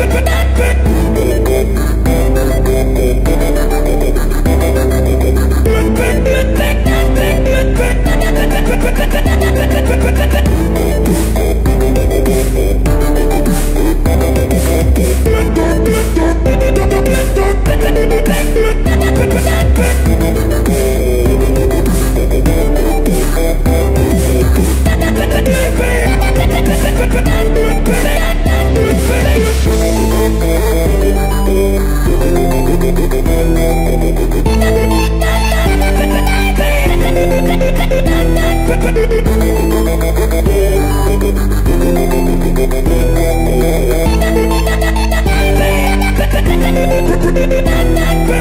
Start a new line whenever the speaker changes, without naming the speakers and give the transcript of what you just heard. But, but, but,
Not, not,